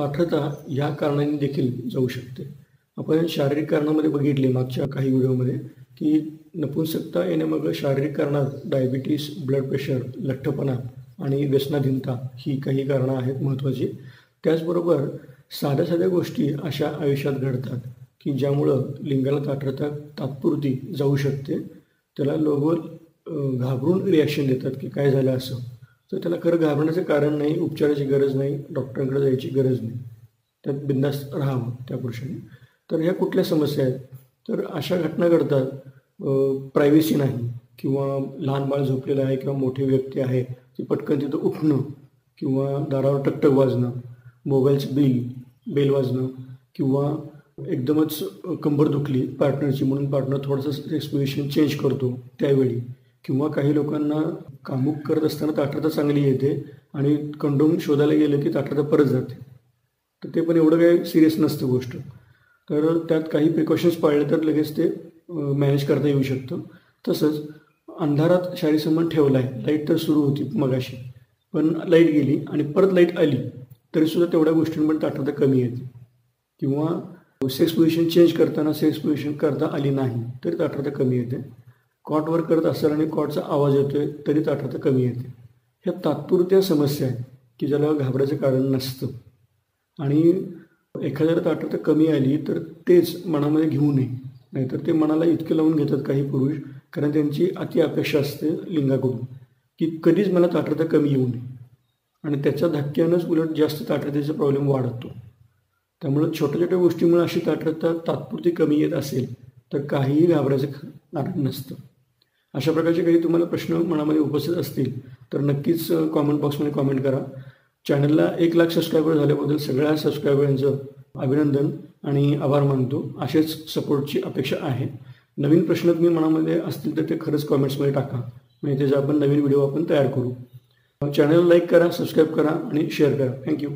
पात्रता या कारणाने देखील जाऊ शकते. आपण शारीरिक कारणामध्ये बघितले मागच्या काही व्हिडिओमध्ये की नपुंसकता येण्यामागं शारीरिक कारणात डायबिटीस ब्लड प्रेशर लठ्ठपणा आणि व्यसनाधीनता ही काही कारणं आहेत महत्त्वाची. त्याचबरोबर साध्या साध्या गोष्टी अशा आयुष्यात घडतात की ज्यामुळं लिंगाला ताठरता तात्पुरती जाऊ शकते. त्याला लोक घाबरून रिॲक्शन देतात की काय झालं असं. तर त्याला खरं घाबरण्याचं कारण नाही उपचाराची गरज नाही डॉक्टरांकडे जायची गरज नाही. त्यात बिंदास्त राहावं त्या पुरुषाने. तर ह्या कुठल्या समस्या आहेत? तर अशा घटना घडतात प्रायव्हसी नाही किंवा लहान बाळ झोपलेलं आहे किंवा मोठी व्यक्ती आहे ती पटकन तिथं उठणं किंवा दारावर टकटक वाजणं मोबाईलचं बिल बेल वाजणं किंवा एकदमच कंबर दुखली पार्टनरची म्हणून पार्टनर थोडंसं एक्सप्रेशन चेंज करतो त्यावेळी. किंवा काही लोकांना कामुक करत असताना ताठरता चांगली येते आणि कंडोम शोधायला गेलं की ताठरता परत जाते. तर ते पण एवढं काही सिरियस नसतं गोष्ट. तर त्यात काही प्रिकॉशन्स पाळले तर लगेच ते मॅनेज करता येऊ शकतं. तसंच अंधारात शारीसंबंध ठेवला आहे लाइट तर सुरू होती मगाशी. पण लाइट गेली आणि परत लाइट आली तरीसुद्धा तेवढ्या गोष्टींमध्ये ताठरता कमी येते. किंवा सेक्स पोझिशन चेंज करताना सेक्स पोझिशन करता आली नाही तरी ताठरता कमी येते. कॉटवर करत असताना आणि कॉटचा आवाज येतोय तरी ताठरता कमी येते. ह्या तात्पुरत्या समस्या आहेत की ज्याला घाबरायचं कारण नसतं. आणि एखाद्याला ताठरता कमी आली तर तेच मनामध्ये घेऊ नये. नाहीतर ते मनाला इतके लावून घेतात काही पुरुष कारण त्यांची अति अपेक्षा असते लिंगाकडून की कधीच मला ताठरता कमी येऊ नये. आणि त्याच्या धक्क्यानंच उलट जास्त ताठरतेचा प्रॉब्लेम वाढतो. त्यामुळं छोट्या छोट्या गोष्टीमुळे अशी ताठरता तात्पुरती कमी येत असेल तर काहीही घाबरायचं कारण नसतं. अशा प्रकारचे काही तुम्हाला प्रश्न मनामध्ये उपस्थित असतील तर नक्कीच कॉमेंट बॉक्समध्ये कॉमेंट करा. चॅनलला एक लाख सबस्क्रायबर झाल्याबद्दल सगळ्या सबस्क्रायबरांचं अभिनंदन आणि आभार मानतो. असेच सपोर्टची अपेक्षा आहे. नवीन प्रश्न तुम्ही मनामध्ये असतील तर ते खरंच कॉमेंट्समध्ये टाका. म्हणजे त्याचा आपण नवीन व्हिडिओ आपण तयार करू. चॅनल लाईक करा सबस्क्राईब करा आणि शेअर करा. थँक्यू